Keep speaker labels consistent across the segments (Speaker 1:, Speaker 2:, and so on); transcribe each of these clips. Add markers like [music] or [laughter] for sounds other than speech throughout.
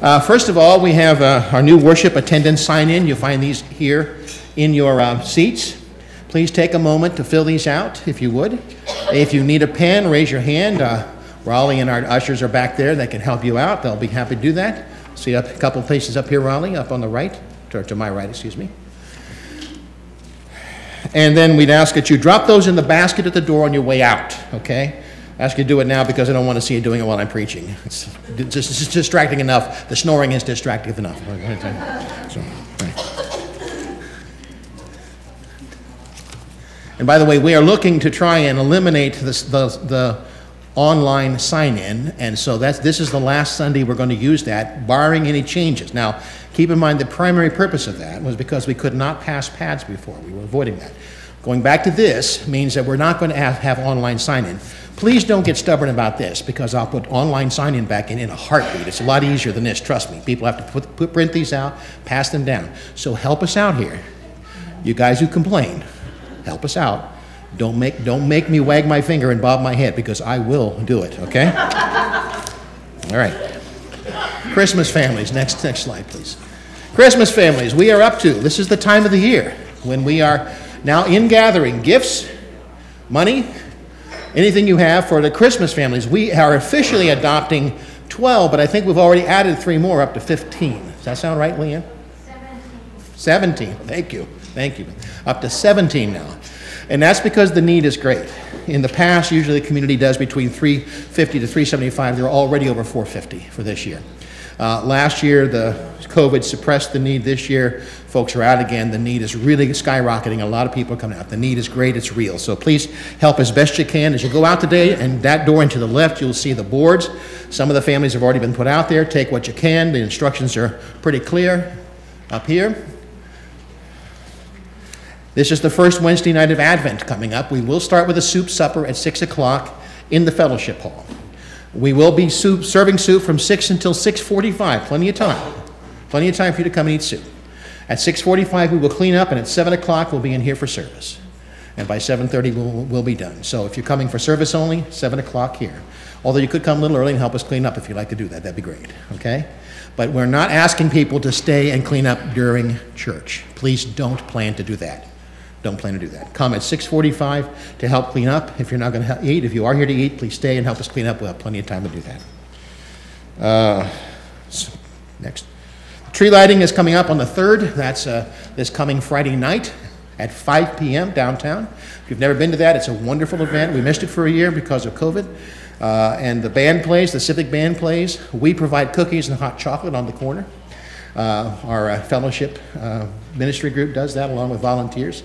Speaker 1: Uh, First of all, we have uh, our new worship attendance sign-in. You'll find these here in your uh, seats. Please take a moment to fill these out, if you would. If you need a pen, raise your hand. Uh, Raleigh and our ushers are back there. They can help you out. They'll be happy to do that. See a couple places up here, Raleigh, up on the right, or to my right, excuse me. And then we'd ask that you drop those in the basket at the door on your way out, okay? Ask you to do it now because I don't want to see you doing it while I'm preaching. It's just it's distracting enough. The snoring is distracting enough. So, right. And by the way, we are looking to try and eliminate the, the online sign-in, and so that's, this is the last Sunday we're going to use that, barring any changes. Now, keep in mind, the primary purpose of that was because we could not pass pads before. We were avoiding that. Going back to this means that we're not going to have, have online sign-in. Please don't get stubborn about this, because I'll put online sign-in back in in a heartbeat. It's a lot easier than this, trust me. People have to put, put, print these out, pass them down. So help us out here. You guys who complain, help us out. Don't make, don't make me wag my finger and bob my head, because I will do it, okay? [laughs] All right. Christmas families, next, next slide, please. Christmas families, we are up to, this is the time of the year when we are now in gathering gifts, money, anything you have for the Christmas families. We are officially adopting 12, but I think we've already added three more up to 15. Does that sound right, Leanne? 17. 17. Thank you. Thank you. Up to 17 now. And that's because the need is great. In the past, usually the community does between 350 to 375. They're already over 450 for this year. Uh, last year, the COVID suppressed the need. This year, folks are out again. The need is really skyrocketing. A lot of people are coming out. The need is great. It's real. So please help as best you can. As you go out today, and that door into the left, you'll see the boards. Some of the families have already been put out there. Take what you can. The instructions are pretty clear up here. This is the first Wednesday night of Advent coming up. We will start with a soup supper at 6 o'clock in the fellowship hall. We will be soup, serving soup from 6 until 6.45, plenty of time. Plenty of time for you to come and eat soup. At 6.45, we will clean up, and at 7 o'clock, we'll be in here for service. And by 7.30, we'll, we'll be done. So if you're coming for service only, 7 o'clock here. Although you could come a little early and help us clean up if you'd like to do that. That'd be great, okay? But we're not asking people to stay and clean up during church. Please don't plan to do that. Don't plan to do that. Come at 6:45 to help clean up. If you're not going to eat, if you are here to eat, please stay and help us clean up. We'll have plenty of time to do that. Uh, so next. Tree lighting is coming up on the 3rd. That's uh, this coming Friday night at 5 p.m. downtown. If you've never been to that, it's a wonderful event. We missed it for a year because of COVID. Uh, and the band plays, the civic band plays. We provide cookies and hot chocolate on the corner. Uh, our uh, fellowship uh, ministry group does that along with volunteers.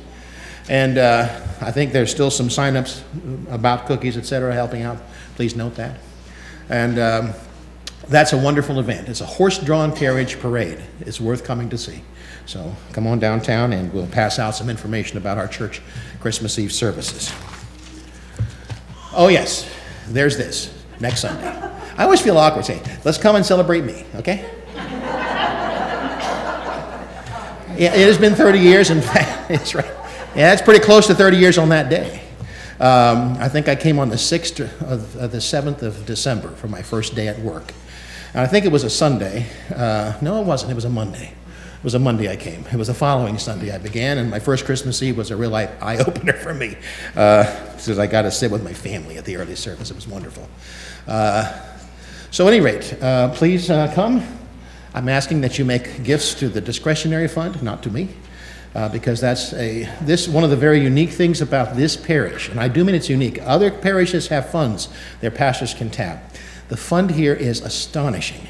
Speaker 1: And uh, I think there's still some signups about cookies, et cetera, helping out. Please note that. And um, that's a wonderful event. It's a horse-drawn carriage parade. It's worth coming to see. So come on downtown and we'll pass out some information about our church Christmas Eve services. Oh yes, there's this, next Sunday. I always feel awkward saying, let's come and celebrate me, okay? Yeah, it has been 30 years, in fact, it's right. Yeah, it's pretty close to 30 years on that day. Um, I think I came on the 6th of, of, the 7th of December for my first day at work. And I think it was a Sunday. Uh, no, it wasn't. It was a Monday. It was a Monday I came. It was the following Sunday I began, and my first Christmas Eve was a real [laughs] eye opener for me because uh, I got to sit with my family at the early service. It was wonderful. Uh, so, at any rate, uh, please uh, come. I'm asking that you make gifts to the discretionary fund, not to me uh, because that's a this one of the very unique things about this parish, and I do mean it's unique. Other parishes have funds their pastors can tap. The fund here is astonishing,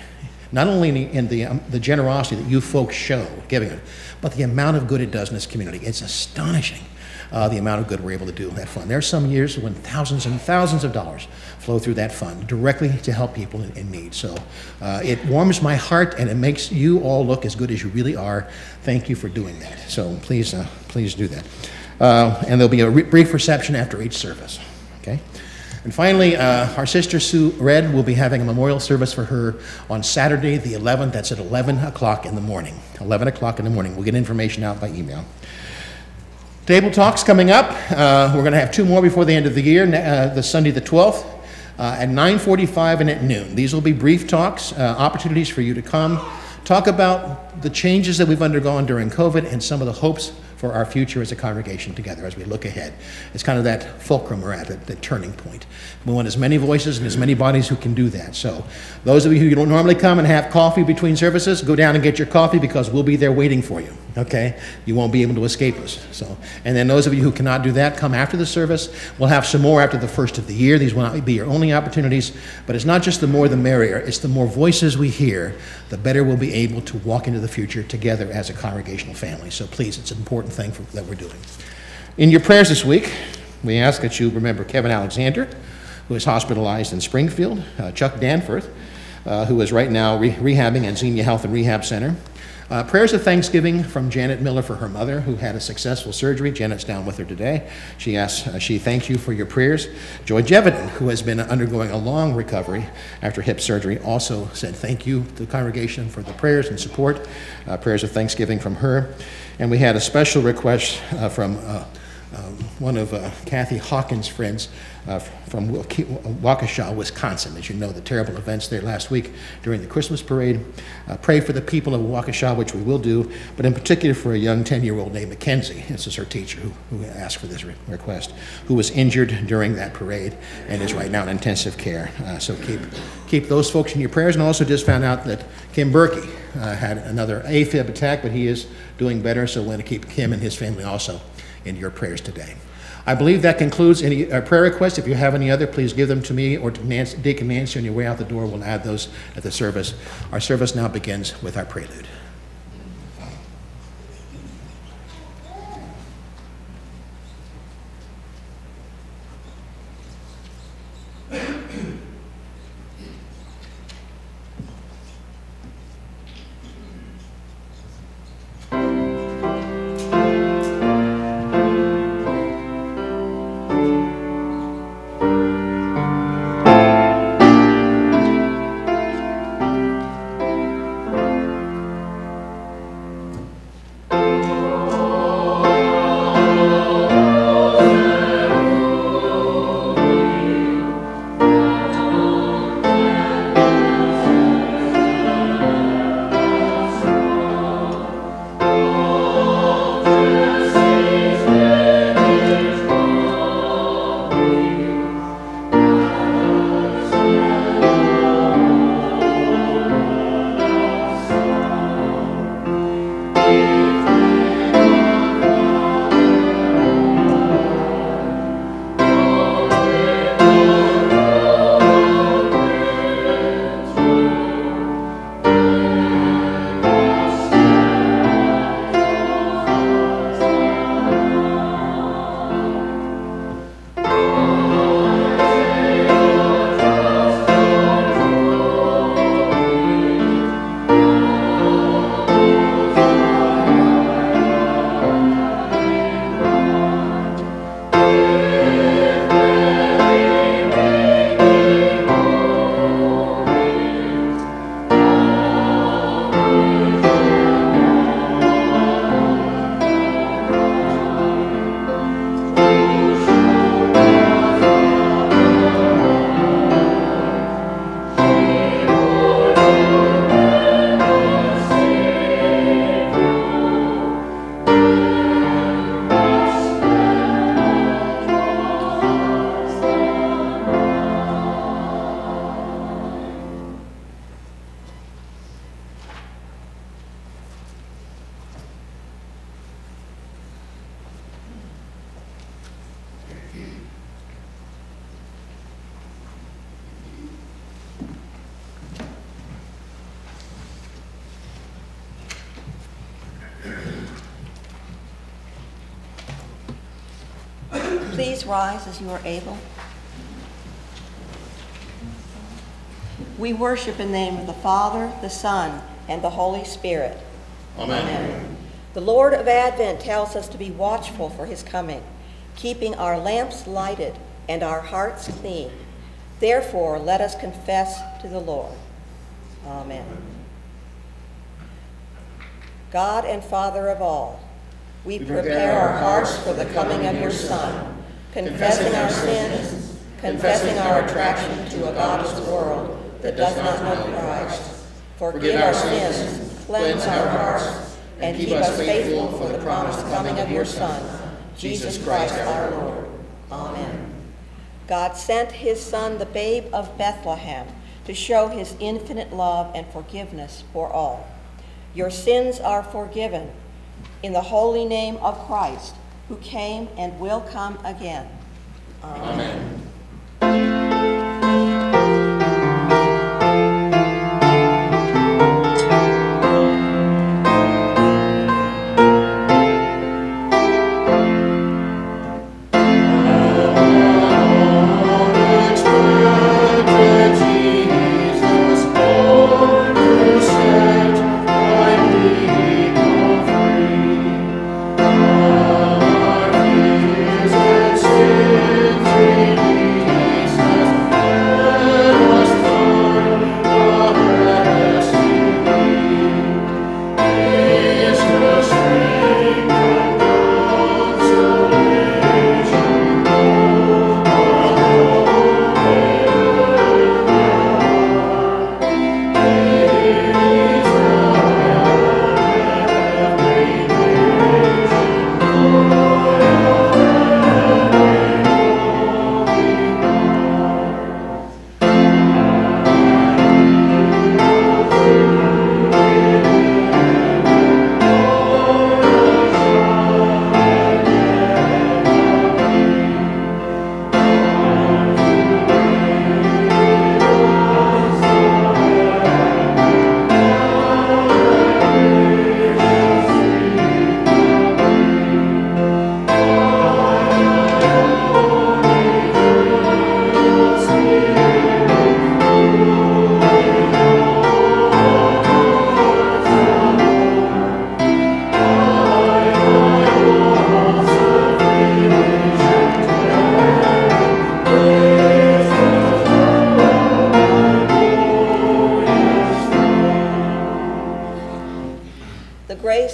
Speaker 1: not only in the, in the, um, the generosity that you folks show giving it, but the amount of good it does in this community. It's astonishing uh, the amount of good we're able to do in that fund. There are some years when thousands and thousands of dollars flow through that fund directly to help people in, in need. So uh, it warms my heart and it makes you all look as good as you really are. Thank you for doing that. So please, uh, please do that. Uh, and there'll be a brief reception after each service. Okay. And finally, uh, our sister Sue Red will be having a memorial service for her on Saturday, the 11th. That's at 11 o'clock in the morning. 11 o'clock in the morning. We'll get information out by email. Table talks coming up. Uh, we're going to have two more before the end of the year, uh, the Sunday the 12th. uh, at 9:45 and at noon. These will be brief talks, uh, opportunities for you to come, talk about the changes that we've undergone during COVID and some of the hopes for our future as a congregation together as we look ahead. It's kind of that fulcrum we're at, that turning point. We want as many voices and as many bodies who can do that. So, those of you who don't normally come and have coffee between services, go down and get your coffee because we'll be there waiting for you. Okay? You won't be able to escape us. So, and then those of you who cannot do that, come after the service. We'll have some more after the first of the year. These will not be your only opportunities, but it's not just the more the merrier. It's the more voices we hear, the better we'll be able to walk into the future together as a congregational family. So please, it's an important thing for, that we're doing. In your prayers this week, we ask that you remember Kevin Alexander, who is hospitalized in Springfield, uh, Chuck Danforth, uh, who is right now re- rehabbing at Xenia Health and Rehab Center. Uh, prayers of thanksgiving from Janet Miller for her mother, who had a successful surgery. Janet's down with her today. She asks, uh, she thanks you for your prayers. Joy Jeviden, who has been undergoing a long recovery after hip surgery, also said thank you to the congregation for the prayers and support. Uh, prayers of thanksgiving from her. And we had a special request uh, from uh, um, one of uh, Kathy Hawkins' friends uh, from Waukesha, Wisconsin. As you know, the terrible events there last week during the Christmas parade. Uh, pray for the people of Waukesha, which we will do, but in particular for a young 10 year old named Mackenzie. This is her teacher who, who asked for this re- request, who was injured during that parade and is right now in intensive care. Uh, so keep, keep those folks in your prayers. And also just found out that Kim Berkey uh, had another AFib attack, but he is doing better, so we're going to keep Kim and his family also in your prayers today. I believe that concludes any uh, prayer requests. If you have any other, please give them to me or to Nancy, Deacon Nancy on your way out the door. We'll add those at the service. Our service now begins with our prelude.
Speaker 2: Worship in the name of the Father, the Son, and the Holy Spirit. Amen. The Lord of Advent tells us to be watchful for his coming, keeping our lamps lighted and our hearts clean. Therefore, let us confess to the Lord. Amen. God and Father of all, we prepare our hearts for the coming of your Son, confessing our sins, confessing our attraction to a godless world that does not know Christ. Forgive our sins, cleanse our hearts, and keep us faithful for the promised coming of your Son, Jesus Christ our Lord. Amen. God sent his Son, the babe of Bethlehem, to show his infinite love and forgiveness for all. Your sins are forgiven in the holy name of Christ, who came and will come again.
Speaker 1: Amen.
Speaker 2: The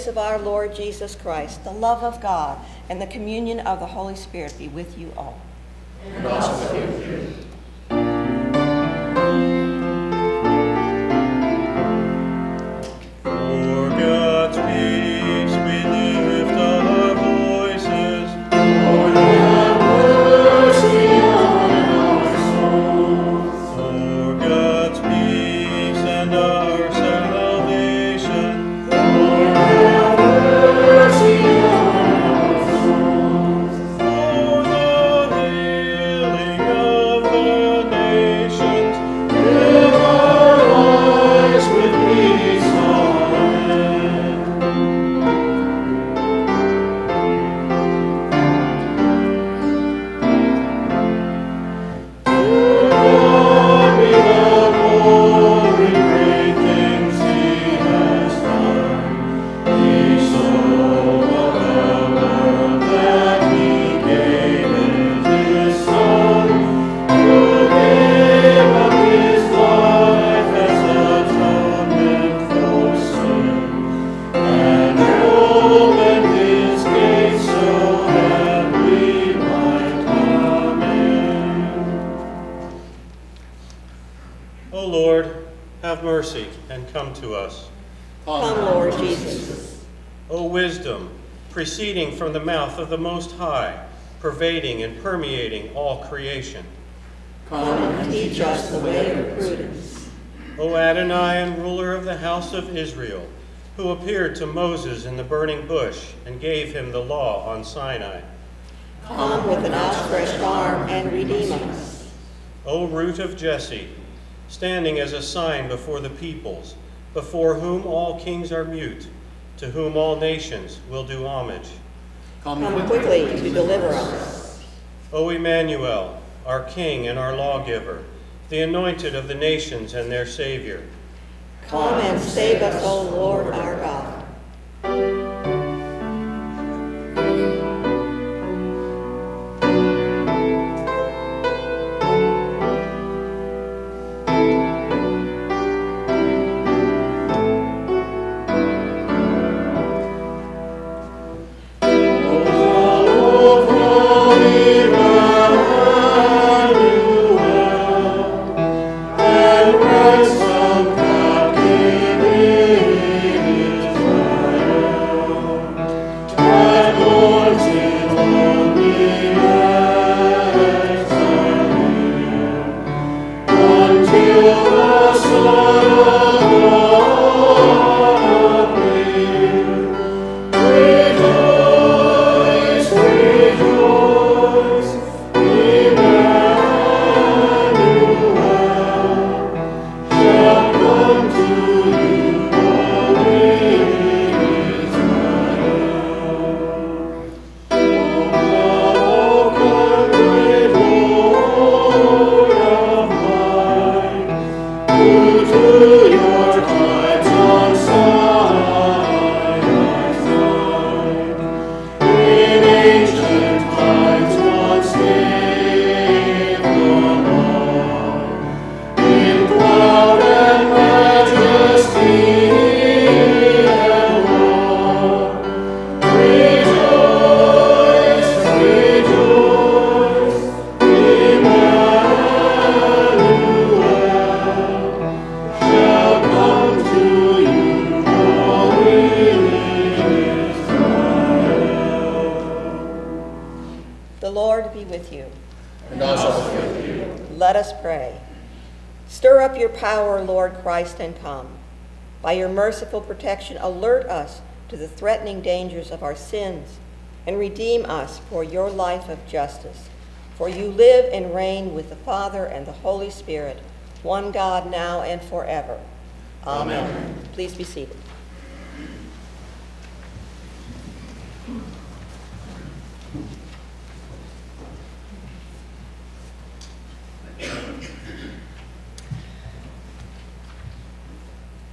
Speaker 2: of our Lord Jesus Christ, the love of God, and the communion of the Holy Spirit be with you all.
Speaker 3: For pervading and permeating all creation.
Speaker 2: Come and teach us the way of prudence.
Speaker 3: O Adonai and ruler of the house of Israel, who appeared to Moses in the burning bush and gave him the law on Sinai.
Speaker 2: Come with an outstretched arm and redeem us.
Speaker 3: O root of Jesse, standing as a sign before the peoples, before whom all kings are mute, to whom all nations will do homage.
Speaker 2: Come quickly to deliver us.
Speaker 3: O Emmanuel, our King and our lawgiver, the anointed of the nations and their Savior.
Speaker 2: Come and save us, O Lord our God. Us pray. Stir up your power, Lord Christ, and come. By your merciful protection, alert us to the threatening dangers of our sins and redeem us for your life of justice. For you live and reign with the Father and the Holy Spirit, one God now and forever. Amen. Amen. Please be seated.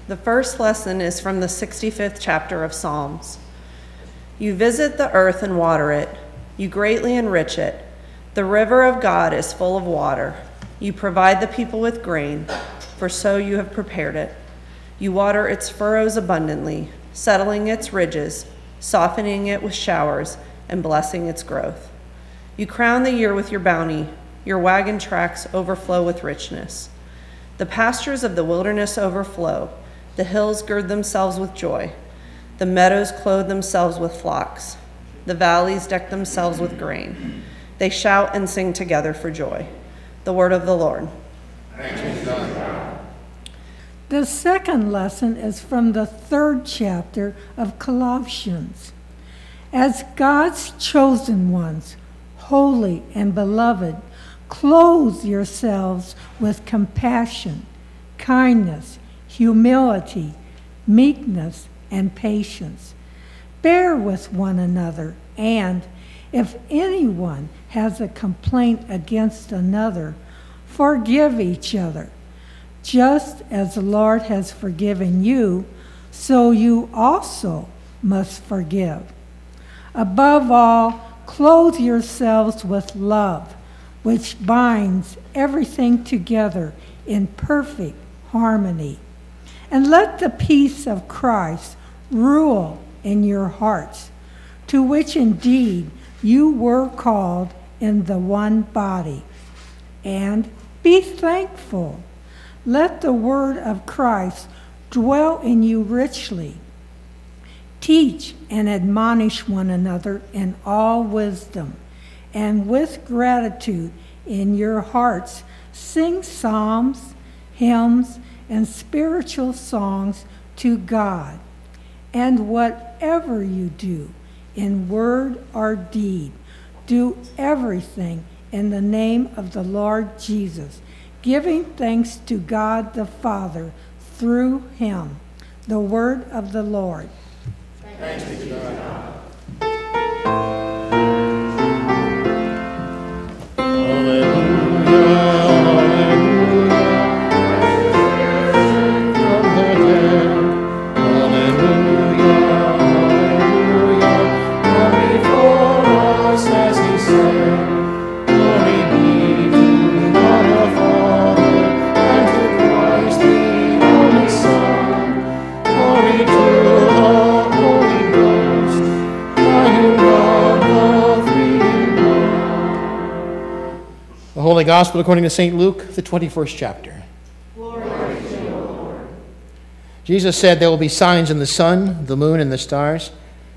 Speaker 4: The first lesson is from the 65th chapter of Psalms. You visit the earth and water it, you greatly enrich it. The river of God is full of water. You provide the people with grain, for so you have prepared it. You water its furrows abundantly, settling its ridges, softening it with showers, and blessing its growth. You crown the year with your bounty, your wagon tracks overflow with richness. The pastures of the wilderness overflow. The hills gird themselves with joy. The meadows clothe themselves with flocks. The valleys deck themselves with grain. They shout and sing together for joy. The word of the Lord.
Speaker 5: The second lesson is from the third chapter of Colossians. As God's chosen ones, holy and beloved, clothe yourselves with compassion, kindness, humility, meekness, and patience. Bear with one another, and if anyone has a complaint against another, forgive each other. Just as the Lord has forgiven you, so you also must forgive. Above all, clothe yourselves with love, which binds everything together in perfect harmony. And let the peace of Christ rule in your hearts, to which indeed you were called in the one body. And be thankful. Let the word of Christ dwell in you richly. Teach and admonish one another in all wisdom, and with gratitude in your hearts, sing psalms, hymns, and spiritual songs to God. And whatever you do, in word or deed, do everything in the name of the Lord Jesus, giving thanks to God the Father through him. The word of the Lord. Thanks
Speaker 1: Gospel according to St. Luke, the 21st chapter. Jesus said, There will be signs in the sun, the moon, and the stars,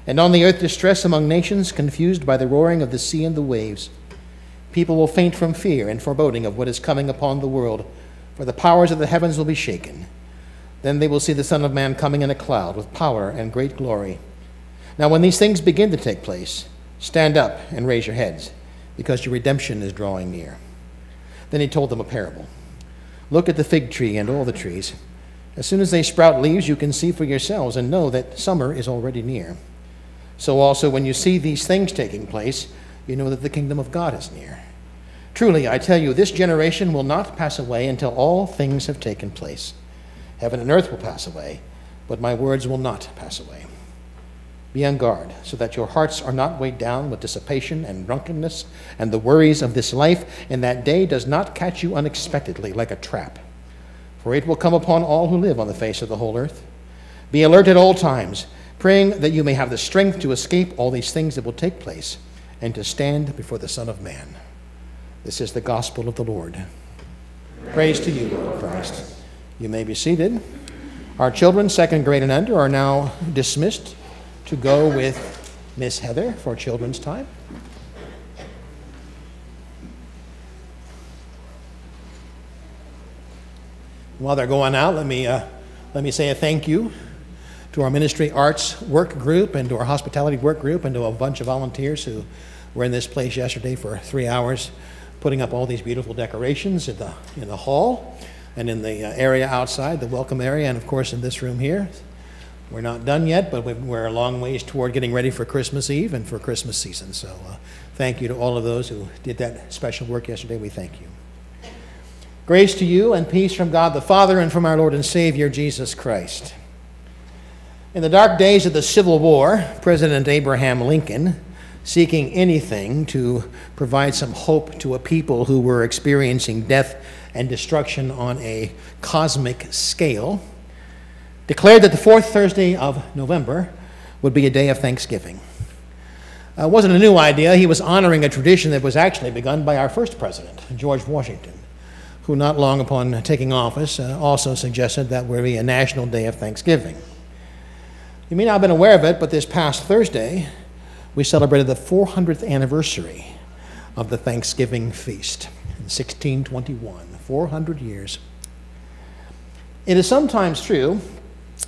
Speaker 1: and on the earth distress among nations, confused by the roaring of the sea and the waves. People will faint from fear and foreboding of what is coming upon the world, for the powers of the heavens will be shaken. Then they will see the Son of Man coming in a cloud with power and great glory. Now, when these things begin to take place, stand up and raise your heads, because your redemption is drawing near. Then he told them a parable Look at the fig tree and all the trees. As soon as they sprout leaves, you can see for yourselves and know that summer is already near. So also, when you see these things taking place, you know that the kingdom of God is near. Truly, I tell you, this generation will not pass away until all things have taken place. Heaven and earth will pass away, but my words will not pass away. Be on guard, so that your hearts are not weighed down with dissipation and drunkenness and the worries of this life, and that day does not catch you unexpectedly like a trap. For it will come upon all who live on the face of the whole earth. Be alert at all times, praying that you may have the strength to escape all these things that will take place and to stand before the Son of Man. This is the gospel of the Lord. Praise to you, Lord Christ. You may be seated. Our children, second grade and under, are now dismissed to go with Miss Heather for children's time. While they're going out, let me, uh, let me say a thank you to our ministry arts work group and to our hospitality work group and to a bunch of volunteers who were in this place yesterday for three hours putting up all these beautiful decorations in the, in the hall and in the uh, area outside, the welcome area, and of course in this room here. We're not done yet, but we're a long ways toward getting ready for Christmas Eve and for Christmas season. So uh, thank you to all of those who did that special work yesterday. We thank you. Grace to you and peace from God the Father and from our Lord and Savior Jesus Christ. In the dark days of the Civil War, President Abraham Lincoln, seeking anything to provide some hope to a people who were experiencing death and destruction on a cosmic scale, declared that the fourth Thursday of November would be a day of thanksgiving. Uh, it wasn't a new idea. He was honoring a tradition that was actually begun by our first president, George Washington, who, not long upon taking office, uh, also suggested that would be a national day of thanksgiving. You may not have been aware of it, but this past Thursday, we celebrated the 400th anniversary of the Thanksgiving feast in 1621, 400 years. It is sometimes true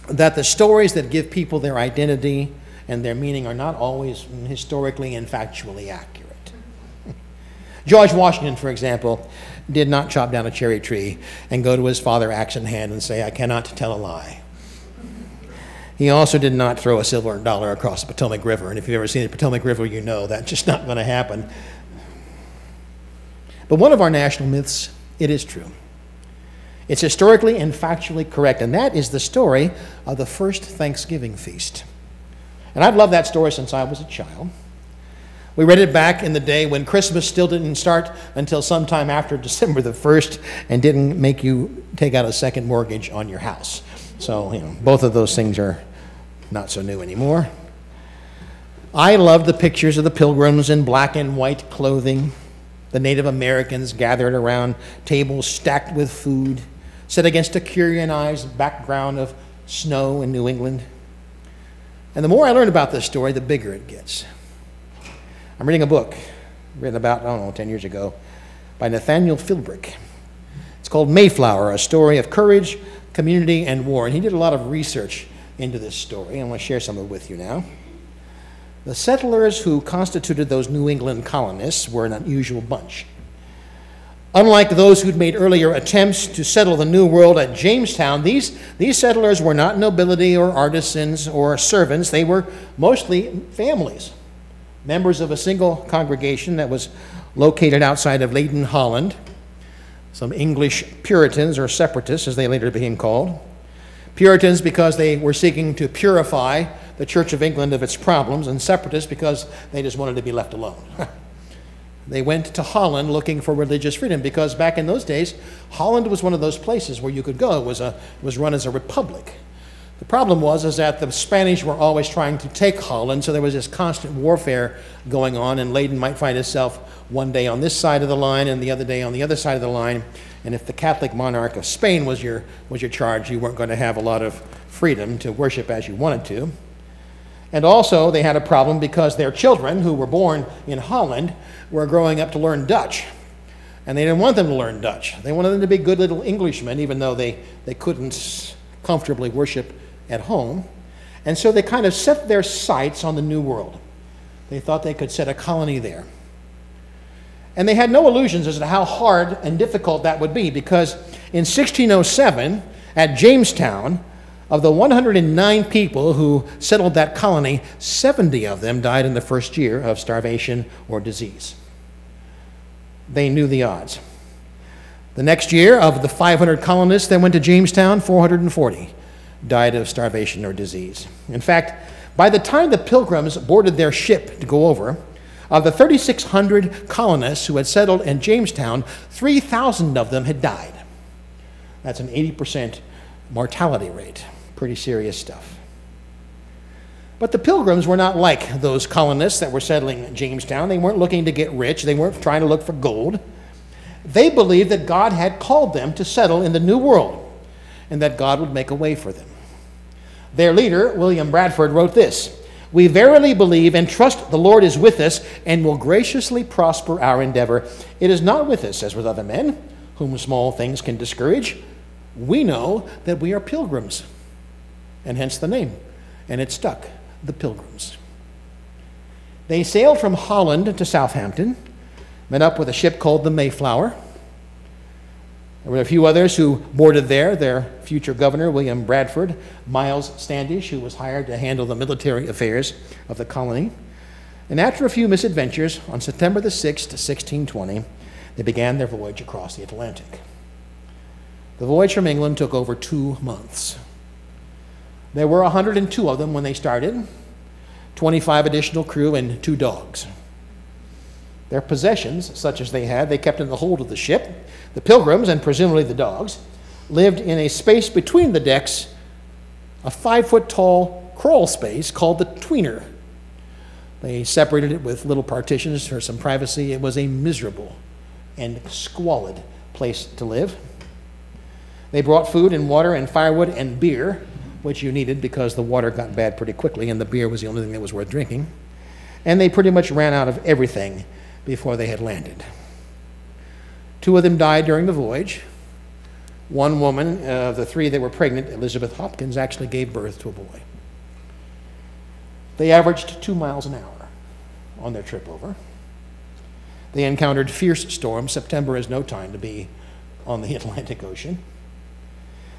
Speaker 1: that the stories that give people their identity and their meaning are not always historically and factually accurate. [laughs] George Washington, for example, did not chop down a cherry tree and go to his father axe in hand and say, I cannot tell a lie. He also did not throw a silver dollar across the Potomac River. And if you've ever seen the Potomac River, you know that's just not going to happen. But one of our national myths, it is true. It's historically and factually correct, and that is the story of the first Thanksgiving feast. And I've loved that story since I was a child. We read it back in the day when Christmas still didn't start until sometime after [laughs] December the 1st and didn't make you take out a second mortgage on your house. So, you know, both of those things are not so new anymore. I love the pictures of the pilgrims in black and white clothing, the Native Americans gathered around tables stacked with food, set against a Currier and Ives background of snow in New England. And the more I learn about this story, the bigger it gets. I'm reading a book written about, I don't know, 10 years ago by Nathaniel Philbrick. It's called Mayflower, a story of courage, community, and war. And he did a lot of research into this story. I want to share some of it with you now. The settlers who constituted those New England colonists were an unusual bunch. Unlike those who'd made earlier attempts to settle the New World at Jamestown, these, these settlers were not nobility or artisans or servants. They were mostly families, members of a single congregation that was located outside of Leyden, Holland. Some English Puritans or separatists, as they later became called. Puritans because they were seeking to purify the Church of England of its problems, and separatists because they just wanted to be left alone. [laughs] they went to Holland looking for religious freedom because back in those days, Holland was one of those places where you could go. It was, a, it was run as a republic. The problem was is that the Spanish were always trying to take Holland, so there was this constant warfare going on, and Leyden might find itself one day on this side of the line and the other day on the other side of the line. And if the Catholic monarch of Spain was your, was your charge, you weren't going to have a lot of freedom to worship as you wanted to. And also, they had a problem because their children, who were born in Holland, were growing up to learn Dutch. And they didn't want them to learn Dutch. They wanted them to be good little Englishmen, even though they, they couldn't comfortably worship at home. And so they kind of set their sights on the New World. They thought they could set a colony there. And they had no illusions as to how hard and difficult that would be because in 1607, at Jamestown, of the 109 people who settled that colony, 70 of them died in the first year of starvation or disease. They knew the odds. The next year, of the 500 colonists that went to Jamestown, 440 died of starvation or disease. In fact, by the time the pilgrims boarded their ship to go over, of the 3,600 colonists who had settled in Jamestown, 3,000 of them had died. That's an 80% mortality rate. Pretty serious stuff. But the pilgrims were not like those colonists that were settling in Jamestown. They weren't looking to get rich, they weren't trying to look for gold. They believed that God had called them to settle in the New World and that God would make a way for them. Their leader, William Bradford, wrote this We verily believe and trust the Lord is with us and will graciously prosper our endeavor. It is not with us as with other men, whom small things can discourage, we know that we are pilgrims, and hence the name. And it stuck, the Pilgrims. They sailed from Holland to Southampton, met up with a ship called the Mayflower. There were a few others who boarded there, their future governor, William Bradford, Miles Standish, who was hired to handle the military affairs of the colony. And after a few misadventures, on September the 6th, 1620, they began their voyage across the Atlantic. The voyage from England took over two months. There were 102 of them when they started, 25 additional crew, and two dogs. Their possessions, such as they had, they kept in the hold of the ship. The pilgrims, and presumably the dogs, lived in a space between the decks, a five foot tall crawl space called the tweener. They separated it with little partitions for some privacy. It was a miserable and squalid place to live. They brought food and water and firewood and beer, which you needed because the water got bad pretty quickly and the beer was the only thing that was worth drinking. And they pretty much ran out of everything before they had landed. Two of them died during the voyage. One woman of the three that were pregnant, Elizabeth Hopkins, actually gave birth to a boy. They averaged two miles an hour on their trip over. They encountered fierce storms. September is no time to be on the [laughs] Atlantic Ocean.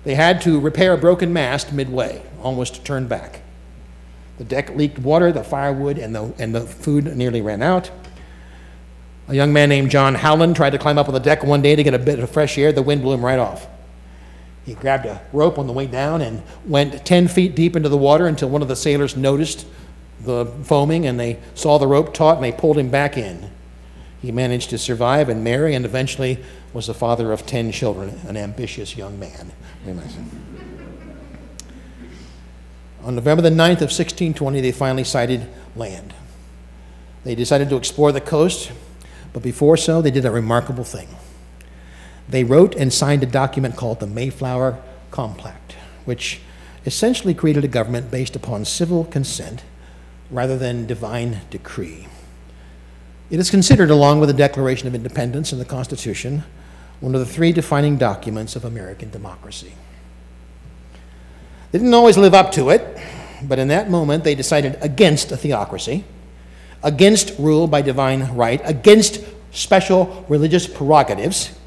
Speaker 1: They had to repair a broken mast midway, almost turned back. The deck leaked water, the firewood and the, and the food nearly ran out. A young man named John Howland tried to climb up on the deck one day to get a bit of fresh air. The wind blew him right off. He grabbed a rope on the way down and went 10 feet deep into the water until one of the sailors noticed the foaming and they saw the rope taut and they pulled him back in. He managed to survive and marry and eventually was the father of 10 children, an ambitious young man. On November the 9th of 1620, they finally sighted land. They decided to explore the coast, but before so, they did a remarkable thing. They wrote and signed a document called the Mayflower Compact, which essentially created a government based upon civil consent rather than divine decree. It is considered, along with the Declaration of Independence and the Constitution, one of the three defining documents of American democracy. They didn't always live up to it, but in that moment they decided against a theocracy, against rule by divine right, against special religious prerogatives.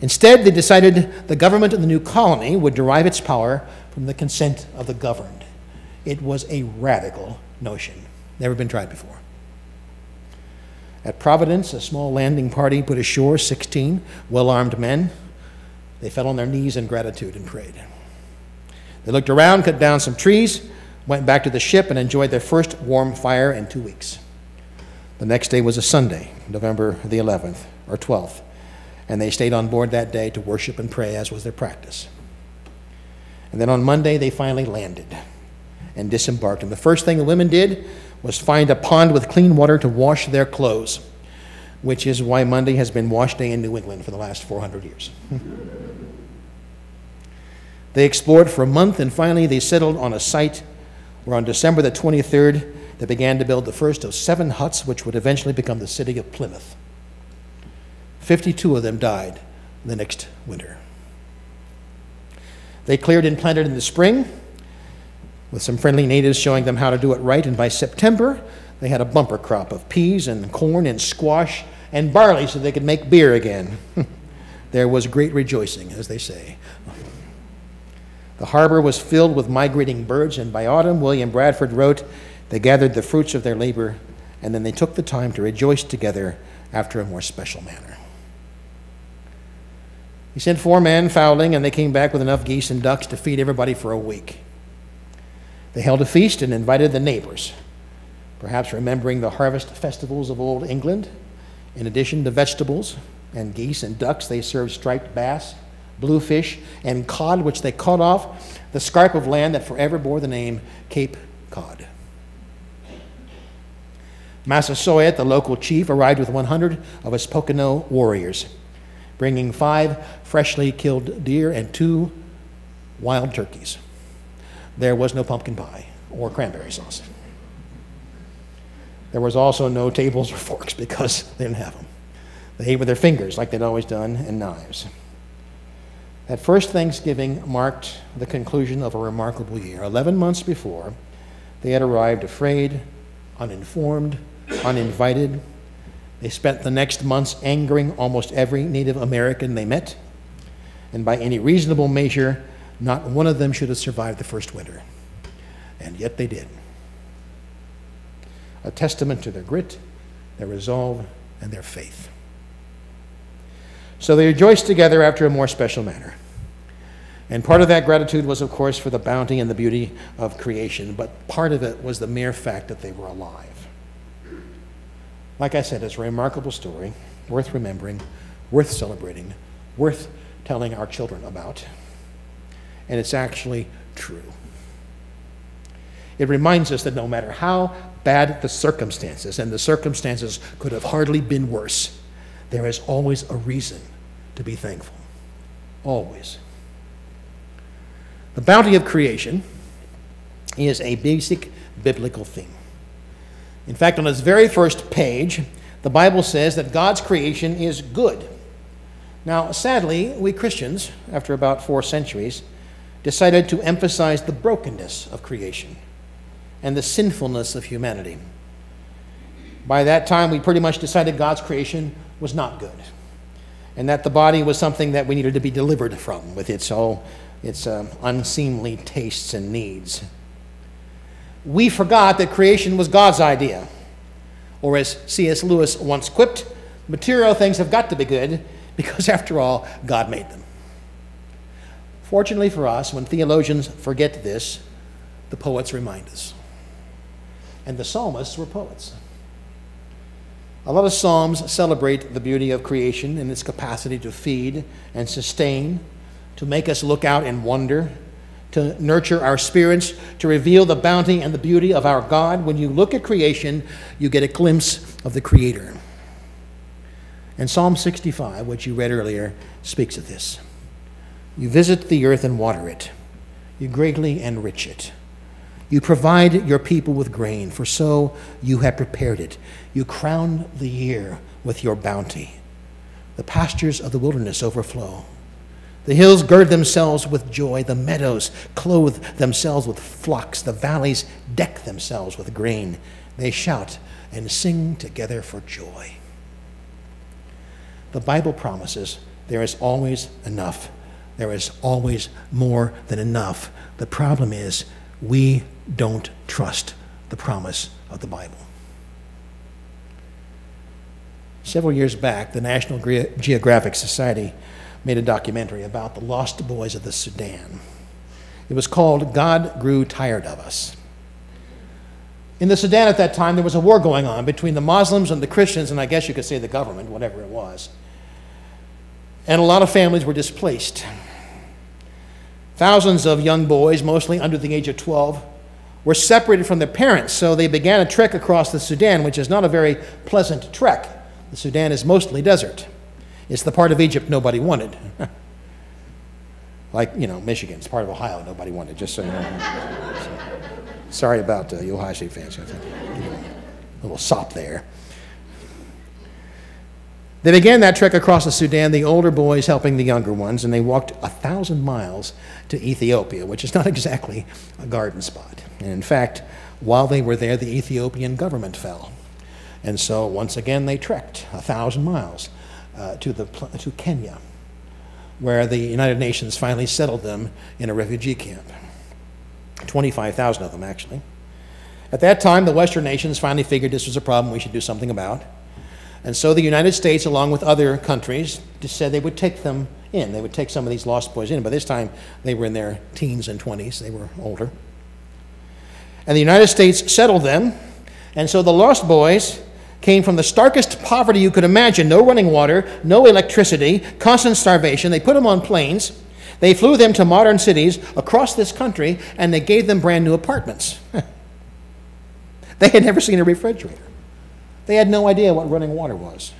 Speaker 1: Instead, they decided the government of the new colony would derive its power from the consent of the governed. It was a radical notion, never been tried before. At Providence, a small landing party put ashore 16 well armed men. They fell on their knees in gratitude and prayed. They looked around, cut down some trees, went back to the ship, and enjoyed their first warm fire in two weeks. The next day was a Sunday, November the 11th or 12th, and they stayed on board that day to worship and pray, as was their practice. And then on Monday, they finally landed and disembarked. And the first thing the women did was find a pond with clean water to wash their clothes, which is why Monday has been wash day in New England for the last 400 years. [laughs] they explored for a month and finally they settled on a site where on December the 23rd they began to build the first of seven huts which would eventually become the city of Plymouth. 52 of them died the next winter. They cleared and planted in the spring with some friendly natives showing them how to do it right. And by September, they had a bumper crop of peas and corn and squash and barley so they could make beer again. [laughs] there was great rejoicing, as they say. The harbor was filled with migrating birds, and by autumn, William Bradford wrote, they gathered the fruits of their labor, and then they took the time to rejoice together after a more special manner. He sent four men fowling, and they came back with enough geese and ducks to feed everybody for a week. They held a feast and invited the neighbors, perhaps remembering the harvest festivals of old England. In addition to vegetables and geese and ducks, they served striped bass, bluefish, and cod, which they caught off the scarp of land that forever bore the name Cape Cod. Massasoit, the local chief, arrived with 100 of his Pocono warriors, bringing five freshly killed deer and two wild turkeys there was no pumpkin pie or cranberry sauce. There was also no tables or forks because they didn't have them. They ate with their fingers like they'd always done and knives. That first Thanksgiving marked the conclusion of a remarkable year. Eleven months before, they had arrived afraid, uninformed, uninvited. They spent the next months angering almost every Native American they met, and by any reasonable measure, not one of them should have survived the first winter. And yet they did. A testament to their grit, their resolve, and their faith. So they rejoiced together after a more special manner. And part of that gratitude was, of course, for the bounty and the beauty of creation, but part of it was the mere fact that they were alive. Like I said, it's a remarkable story, worth remembering, worth celebrating, worth telling our children about. And it's actually true. It reminds us that no matter how bad the circumstances, and the circumstances could have hardly been worse, there is always a reason to be thankful. Always. The bounty of creation is a basic biblical theme. In fact, on its very first page, the Bible says that God's creation is good. Now, sadly, we Christians, after about four centuries, decided to emphasize the brokenness of creation and the sinfulness of humanity. By that time, we pretty much decided God's creation was not good, and that the body was something that we needed to be delivered from with its all its uh, unseemly tastes and needs. We forgot that creation was God's idea. Or, as C.S. Lewis once quipped, material things have got to be good because, after all, God made them. Fortunately for us, when theologians forget this, the poets remind us. And the psalmists were poets. A lot of psalms celebrate the beauty of creation and its capacity to feed and sustain to make us look out and wonder, to nurture our spirits, to reveal the bounty and the beauty of our God. When you look at creation, you get a glimpse of the Creator. And Psalm 65, which you read earlier, speaks of this. You visit the earth and water it, you greatly enrich it. You provide your people with grain, for so you have prepared it. You crown the year with your bounty. The pastures of the wilderness overflow. The hills gird themselves with joy. The meadows clothe themselves with flocks. The valleys deck themselves with grain. They shout and sing together for joy. The Bible promises there is always enough. There is always more than enough. The problem is we don't trust the promise of the Bible. Several years back, the National Geographic Society made a documentary about the lost boys of the Sudan. It was called God Grew Tired of Us. In the Sudan at that time, there was a war going on between the Muslims and the Christians, and I guess you could say the government, whatever it was. And a lot of families were displaced. Thousands of young boys, mostly under the age of 12, were separated from their parents, so they began a trek across the Sudan, which is not a very pleasant trek. The Sudan is mostly desert. It's the part of Egypt nobody wanted. [laughs] like, you know, Michigan. It's part of Ohio nobody wanted, just so you know. so, [laughs] sorry about uh, State fans. [laughs] A little sop there. They began that trek across the Sudan, the older boys helping the younger ones, and they walked a thousand miles to Ethiopia, which is not [laughs] exactly a garden spot. And in fact, while they were there, the Ethiopian government fell. And so once again, they trekked a thousand miles uh, to, the, to Kenya, where the United Nations finally settled them in a refugee camp. 25,000 of them, actually. At that time, the Western nations finally figured this was a problem we should do something about. And so the United States, along with other countries, just said they would take them in. They would take some of these lost boys in. By this time, they were in their teens and 20s, they were older. And the United States settled them. And so the lost boys came from the starkest poverty you could imagine no running water, no electricity, constant starvation. They put them on planes. They flew them to modern cities across this country, and they gave them brand new apartments. [laughs] they had never seen a refrigerator. They had no idea what running water was.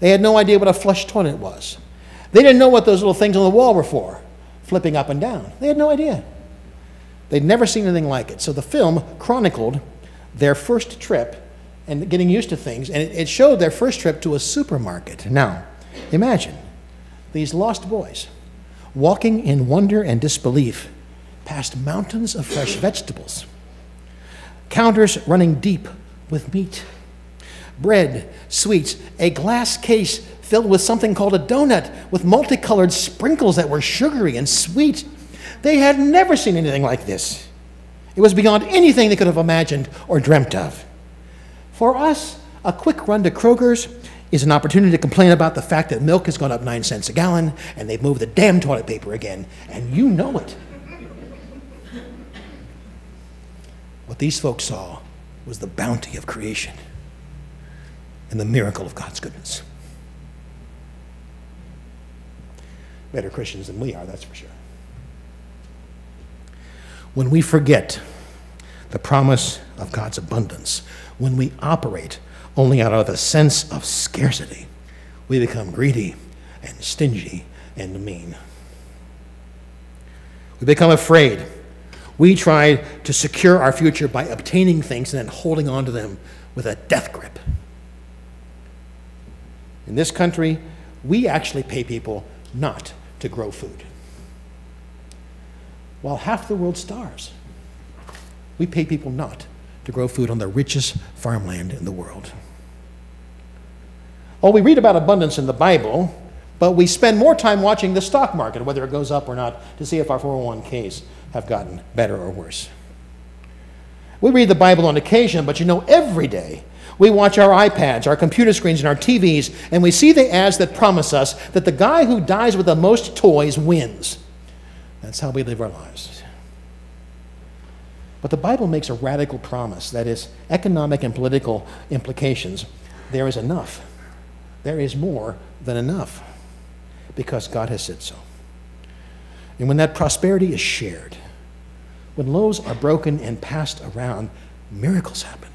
Speaker 1: They had no idea what a flush toilet was. They didn't know what those little things on the wall were for, flipping up and down. They had no idea. They'd never seen anything like it. So the film chronicled their first trip and getting used to things. And it, showed their first trip to a supermarket. Now, imagine these lost boys walking in wonder and disbelief past mountains of fresh vegetables, counters running deep with meat, bread, sweets, a glass case filled with something called a donut with multicolored sprinkles that were sugary and sweet. They had never seen anything like this. It was beyond anything they could have imagined or dreamt of. For us, a quick run to Kroger's is an opportunity to complain about the fact that milk has gone up nine cents a gallon and they've moved the damn toilet paper again, and you know it. What these folks saw was the bounty of creation and the miracle of God's goodness. Better Christians than we are, that's for sure. When we forget the promise of God's abundance, when we operate only out of a sense of scarcity, we become greedy and stingy and mean. We become afraid. We try to secure our future by obtaining things and then holding on to them with a death grip. In this country, we actually pay people not to grow food. While half the world starves, we pay people not to grow food on the richest farmland in the world. Oh, we read about abundance in the Bible, but we spend more time watching the stock market, whether it goes up or not, to see if our 401ks have gotten better or worse. We read the Bible on occasion, but you know, every day we watch our iPads, our computer screens, and our TVs, and we see the ads that promise us that the guy who dies with the most toys wins. That's how we live our lives. But the Bible makes a radical promise that is, economic and political implications. There is enough. There is more than enough because God has said so. And when that prosperity is shared, when loaves are broken and passed around, miracles happen.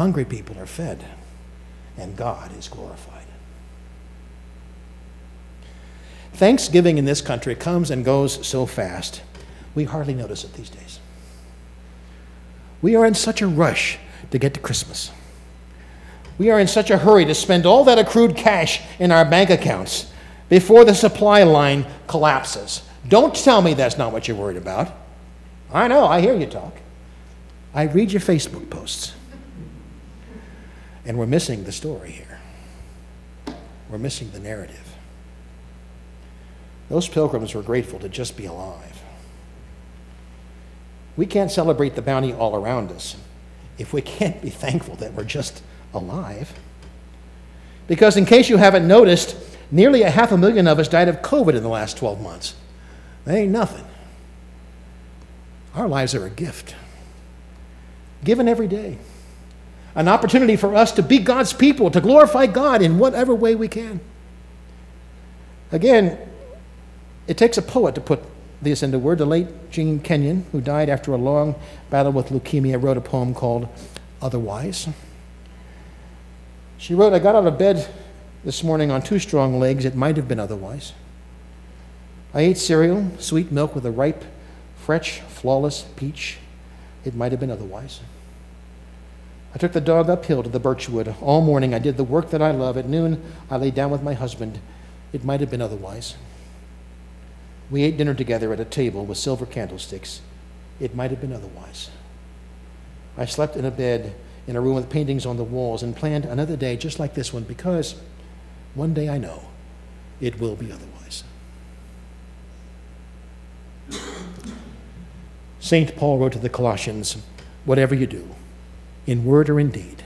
Speaker 1: Hungry people are fed, and God is glorified. Thanksgiving in this country comes and goes so fast, we hardly notice it these days. We are in such a rush to get to Christmas. We are in such a hurry to spend all that accrued cash in our bank accounts before the supply line collapses. Don't tell me that's not what you're worried about. I know, I hear you talk. I read your Facebook posts. And we're missing the story here. We're missing the narrative. Those pilgrims were grateful to just be alive. We can't celebrate the bounty all around us if we can't be thankful that we're just alive. Because, in case you haven't noticed, nearly a half a million of us died of COVID in the last 12 months. That ain't nothing. Our lives are a gift, given every day an opportunity for us to be God's people, to glorify God in whatever way we can. Again, it takes a poet to put this into words. The late Jean Kenyon, who died after a long battle with leukemia, wrote a poem called Otherwise. She wrote, I got out of bed this morning on two strong legs. It might have been otherwise. I ate cereal, sweet milk with a ripe, fresh, flawless peach. It might have been otherwise. I took the dog uphill to the birchwood. All morning I did the work that I love. At noon I lay down with my husband. It might have been otherwise. We ate dinner together at a table with silver candlesticks. It might have been otherwise. I slept in a bed in a room with paintings on the walls and planned another day just like this one because one day I know it will be otherwise. St. Paul wrote to the Colossians, Whatever you do, in word or in deed,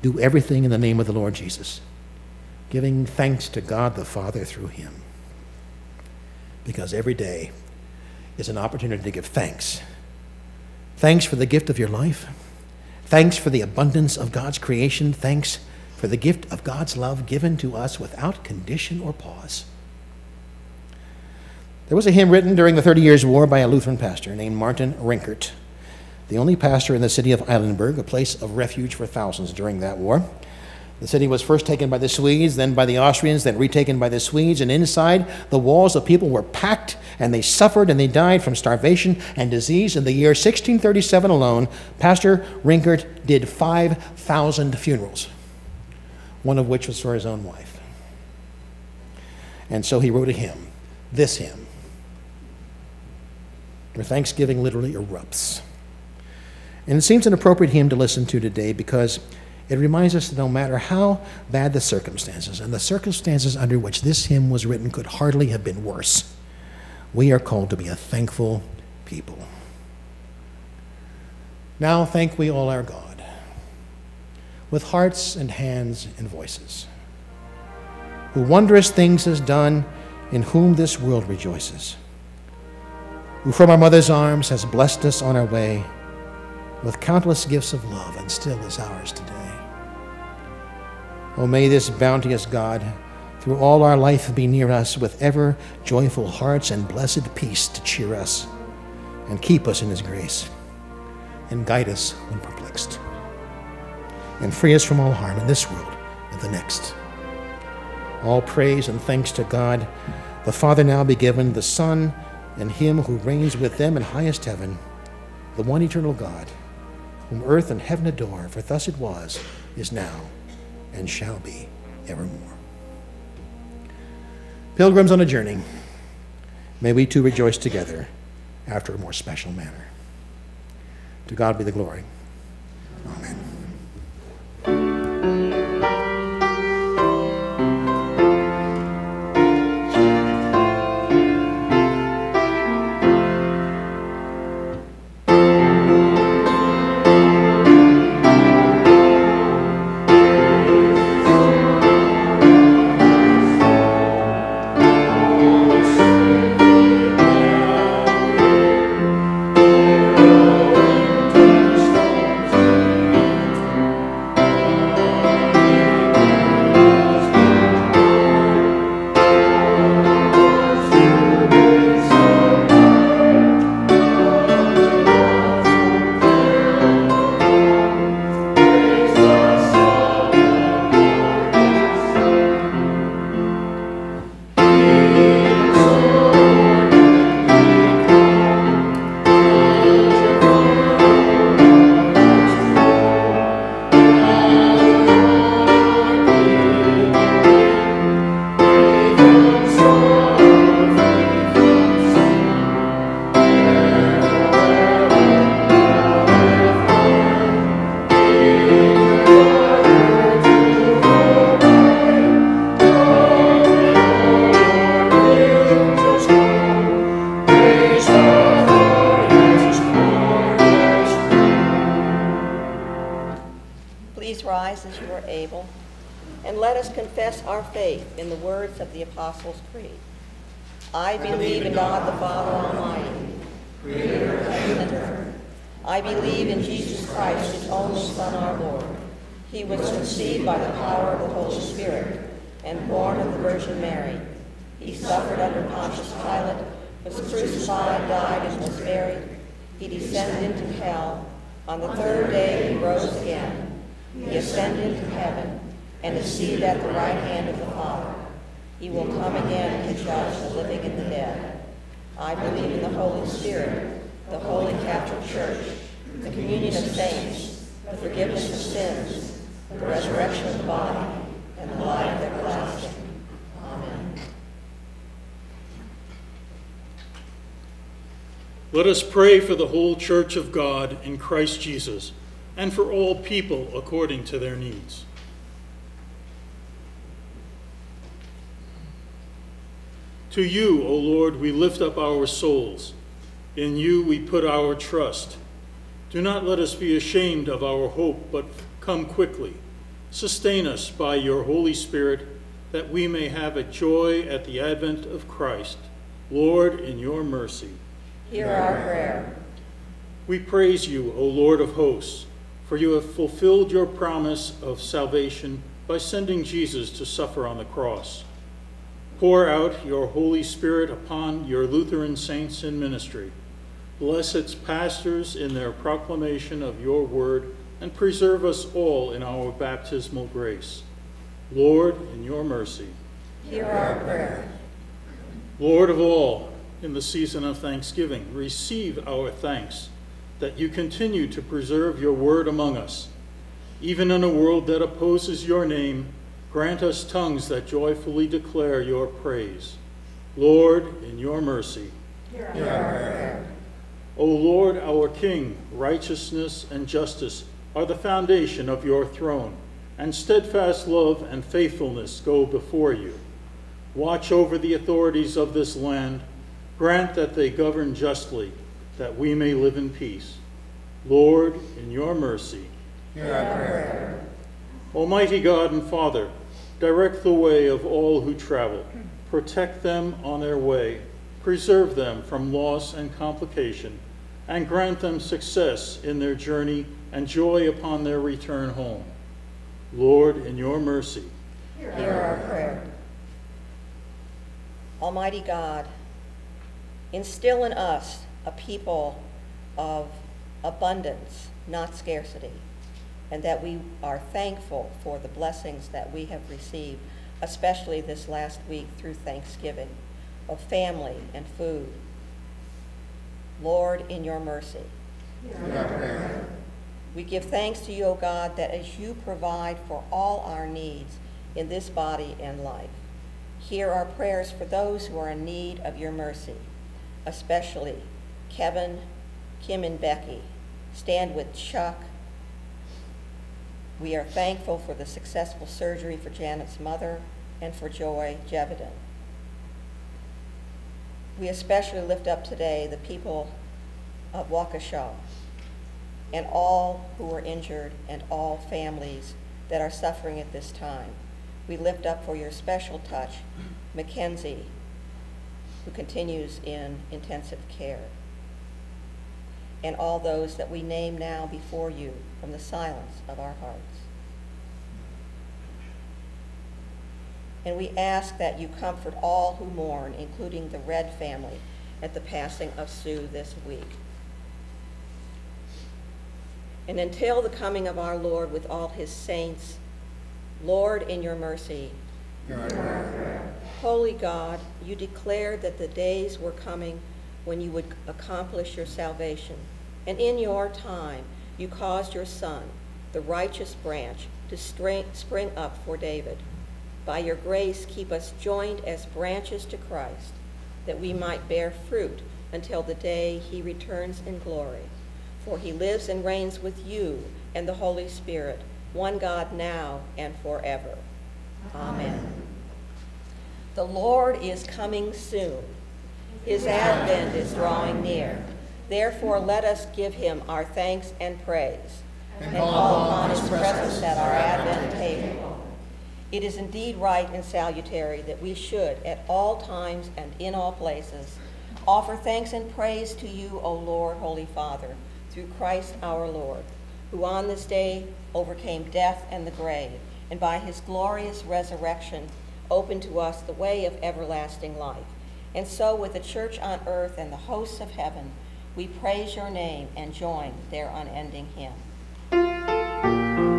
Speaker 1: do everything in the name of the Lord Jesus, giving thanks to God the Father through him. Because every day is an opportunity to give thanks. Thanks for the gift of your life. Thanks for the abundance of God's creation. Thanks for the gift of God's love given to us without condition or pause. There was a hymn written during the Thirty Years' War by a Lutheran pastor named Martin Rinkart the only pastor in the city of Eilenburg, a place of refuge for thousands during that war. The city was first taken by the Swedes, then by the Austrians, then retaken by the Swedes, and inside the walls of people were packed, and they suffered and they died from starvation and disease. In the year 1637 alone, Pastor Rinkart did 5,000 funerals, one of which was for his own wife. And so he wrote a hymn this hymn, where thanksgiving literally erupts. And it seems an appropriate hymn to listen to today because it reminds us that no matter how bad the circumstances, and the circumstances under which this hymn was written could hardly have been worse, we are called to be a thankful people. Now thank we all our God with hearts and hands and voices, who wondrous things has done, in whom this world rejoices, who from our mother's arms has blessed us on our way with countless gifts of love and still is ours today. Oh, may this bounteous God through all our life be near us with ever joyful hearts and blessed peace to cheer us and keep us in his grace and guide us when perplexed and free us from all harm in this world and the next. All praise and thanks to God, the Father now be given, the Son, and him who reigns with them in highest heaven, the one eternal God, whom earth and heaven adore, for thus it was, is now, and shall be evermore. Pilgrims on a journey, may we too rejoice together after a more special manner. To God be the glory. Amen.
Speaker 2: Resurrection of the body, and the life everlasting. Amen.
Speaker 6: Let us pray for the whole church of God in Christ Jesus and for all people according to their needs. To you, O Lord, we lift up our souls. In you we put our trust. Do not let us be ashamed of our hope, but come quickly. Sustain us by your Holy Spirit, that we may have a joy at the advent of Christ. Lord, in your mercy.
Speaker 2: Hear our prayer.
Speaker 6: We praise you, O Lord of hosts, for you have fulfilled your promise of salvation by sending Jesus to suffer on the cross. Pour out your Holy Spirit upon your Lutheran saints in ministry. Bless its pastors in their proclamation of your word, and preserve us all in our baptismal grace. Lord, in your mercy.
Speaker 2: Hear our prayer.
Speaker 6: Lord of all, in the season of thanksgiving, receive our thanks that you continue to preserve your word among us. Even in a world that opposes your name, grant us tongues that joyfully declare your praise. Lord, in your mercy. O Lord, our King, righteousness and justice are the foundation of your throne, and steadfast love and faithfulness go before you. Watch over the authorities of this land. Grant that they govern justly, that we may live in peace. Lord, in your mercy. Almighty God and Father, direct the way of all who travel. Protect them on their way. Preserve them from loss and complication, and grant them success in their journey and joy upon their return home. Lord, in your mercy.
Speaker 2: Hear our prayer. Almighty God, instill in us a people of abundance, not scarcity, and that we are thankful for the blessings that we have received, especially this last week through Thanksgiving, of family and food. Lord, in your mercy. We give thanks to you, O God, that as you provide for all our needs in this body and life, hear our prayers for those who are in need of your mercy, especially Kevin, Kim, and Becky. Stand with Chuck. We are thankful for the successful surgery for Janet's mother and for Joy Jevedon. We especially lift up today the people of Waukesha and all who are injured and all families that are suffering at this time. We lift up for your special touch Mackenzie, who continues in intensive care, and all those that we name now before you from the silence of our hearts. And we ask that you comfort all who mourn, including the Red family, at the passing of Sue this week. And until the coming of our Lord with all his saints, Lord, in your mercy, Holy God, you declared that the days were coming when you would accomplish your salvation. And in your time, you caused your Son, the righteous branch, to spring up for David. By your grace, keep us joined as branches to Christ, that we might bear fruit until the day he returns in glory. For he lives and reigns with you and the Holy Spirit, one God now and forever. Amen. The Lord is coming soon. His advent is drawing near. Therefore, let us give him our thanks and praise and call upon his presence at our advent table. It is indeed right and salutary that we should, at all times and in all places, offer thanks and praise to you, O Lord, Holy Father, through Christ our Lord, who on this day overcame death and the grave, and by his glorious resurrection opened to us the way of everlasting life. And so, with the church on earth and the hosts of heaven, we praise your name and join their unending hymn.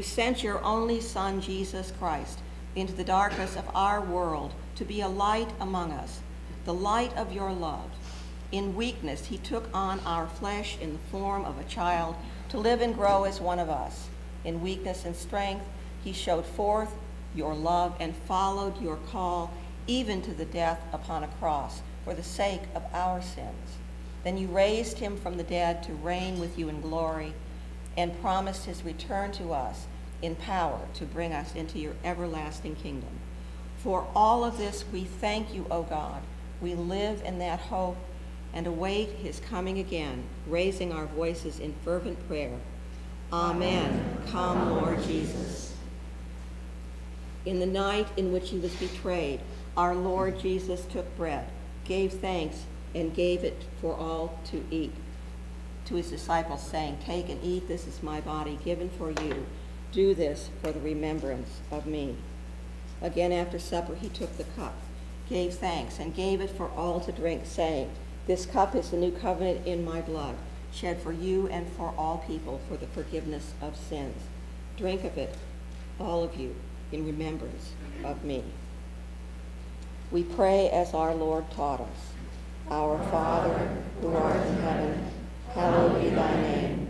Speaker 2: You sent your only Son, Jesus Christ, into the darkness of our world to be a light among us, the light of your love. In weakness, he took on our flesh in the form of a child to live and grow as one of us. In weakness and strength, he showed forth your love and followed your call, even to the death upon a cross, for the sake of our sins. Then you raised him from the dead to reign with you in glory and promised his return to us in power to bring us into your everlasting kingdom. For all of this, we thank you, O God. We live in that hope and await his coming again, raising our voices in fervent prayer. Amen. Come, Lord Jesus. In the night in which he was betrayed, our Lord Jesus took bread, gave thanks, and gave it for all to eat. to his disciples, saying, Take and eat, this is my body given for you. Do this for the remembrance of me. Again after supper he took the cup, gave thanks, and gave it for all to drink, saying, This cup is the new covenant in my blood, shed for you and for all people for the forgiveness of sins. Drink of it, all of you, in remembrance of me. We pray as our Lord taught us. Our Father, who art in heaven, hallowed be thy name.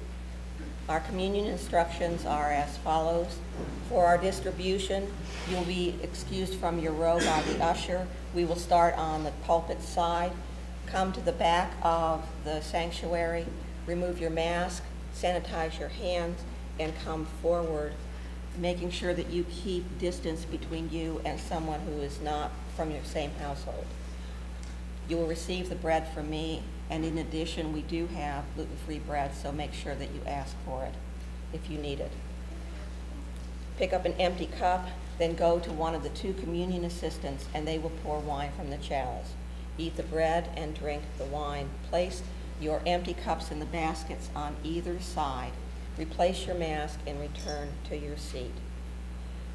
Speaker 2: Our communion instructions are as follows. For our distribution, you'll be excused from your row by the usher. We will start on the pulpit side. Come to the back of the sanctuary, remove your mask, sanitize your hands, and come forward, making sure that you keep distance between you and someone who is not from your same household. You will receive the bread from me, and in addition, we do have gluten-free bread, so make sure that you ask for it if you need it. Pick up an empty cup, then go to one of the two communion assistants, and they will pour wine from the chalice. Eat the bread and drink the wine. Place your empty cups in the baskets on either side. Replace your mask and return to your seat.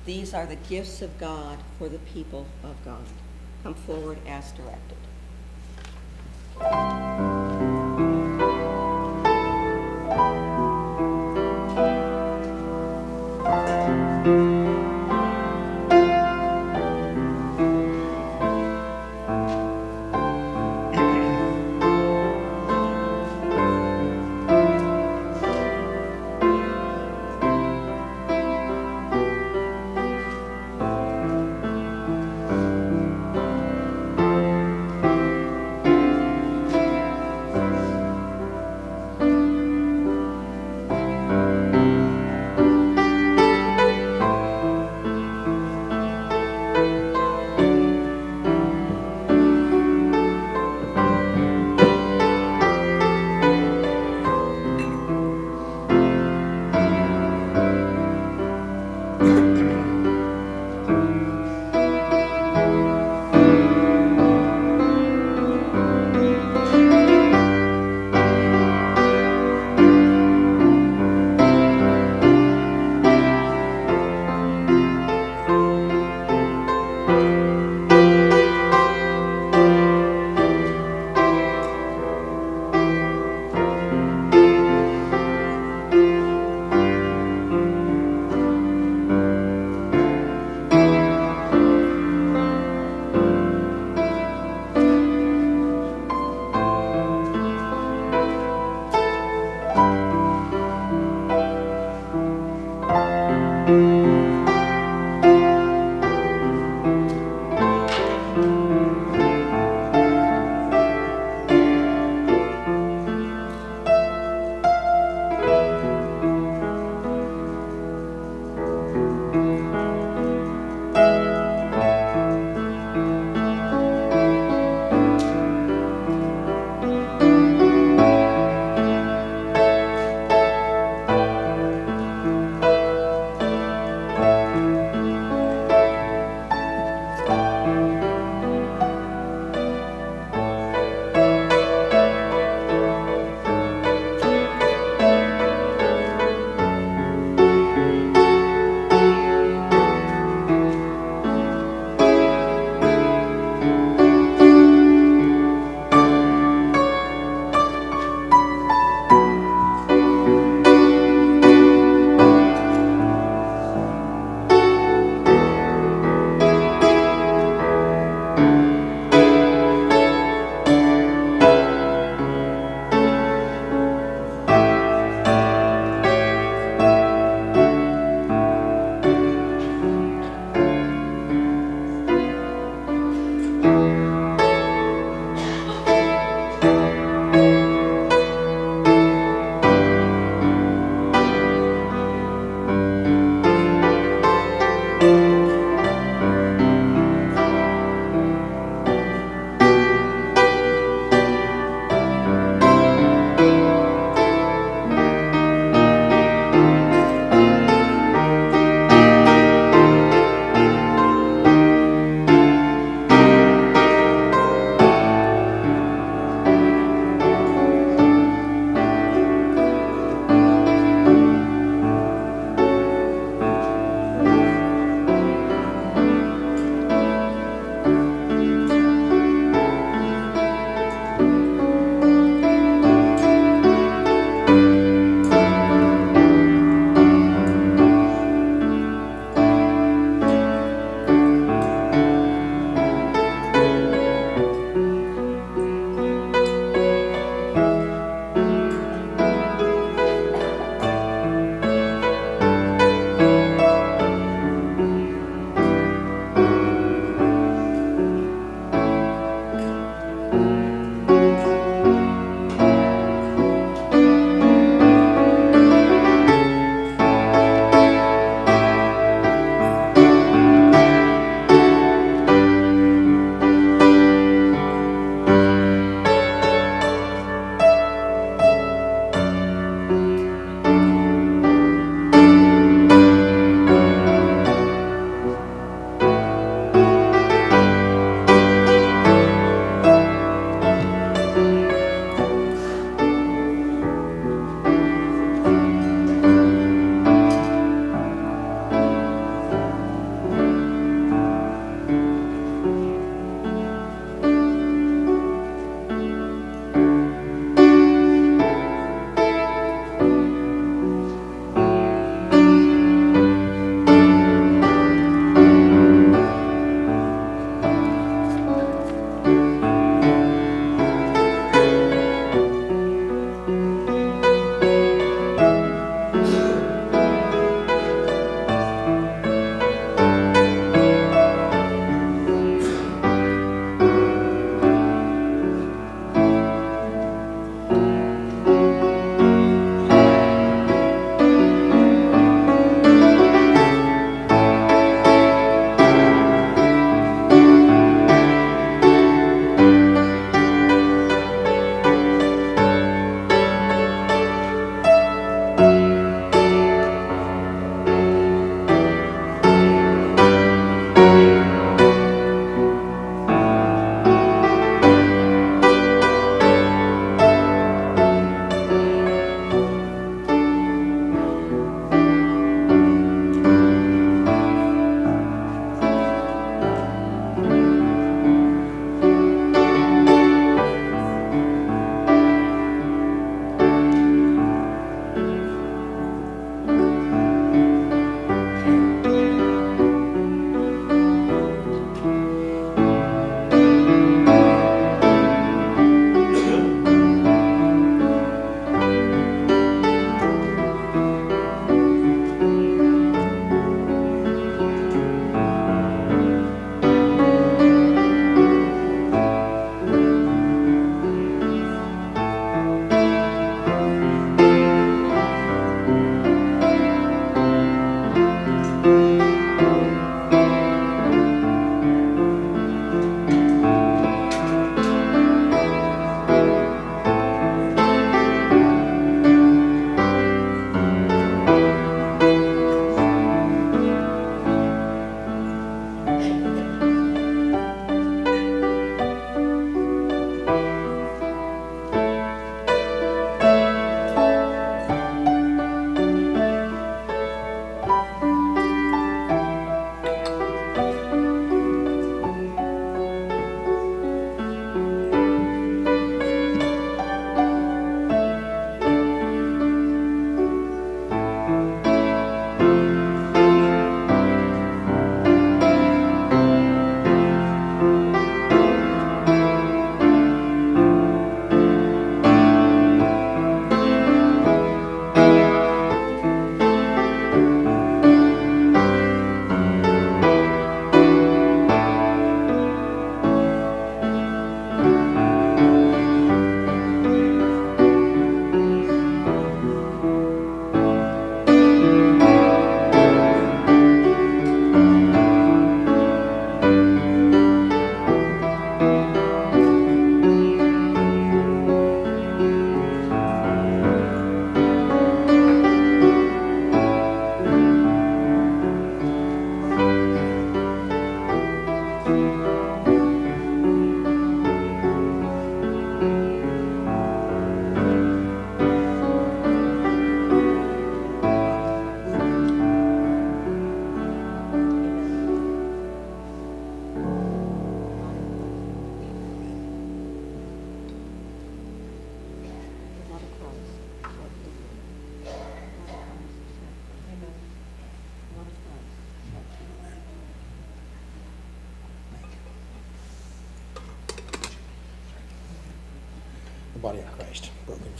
Speaker 2: These are the gifts of God for the people of God. Come forward as directed.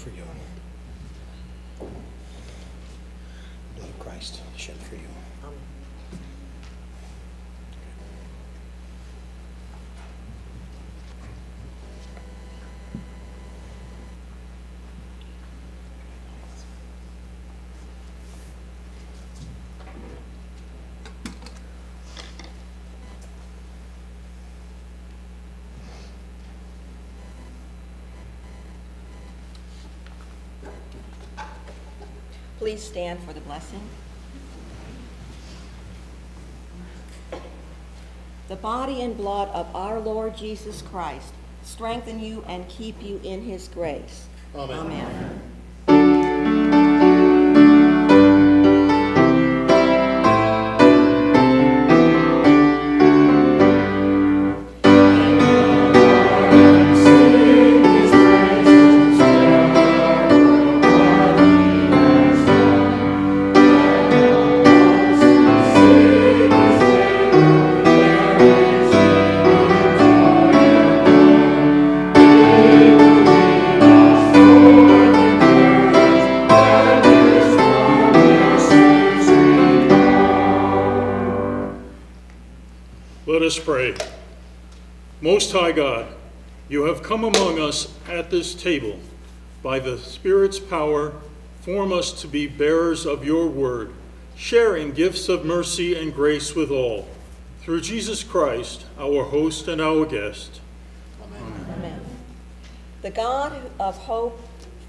Speaker 1: For you. Blood of Christ shed for you.
Speaker 2: Please stand for the blessing. The body and blood of our Lord Jesus Christ strengthen you and keep you in his grace.
Speaker 1: Amen.
Speaker 2: Amen.
Speaker 6: Us pray. Most High God, you have come among us at this table. By the Spirit's power, form us to be bearers of your word, sharing gifts of mercy and grace with all. Through Jesus Christ, our host and our guest.
Speaker 2: Amen. The God of hope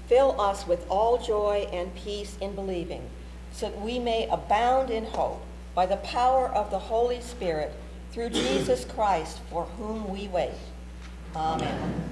Speaker 2: fill us with all joy and peace in believing, so that we may abound in hope by the power of the Holy Spirit through Jesus Christ, for whom we wait. Amen.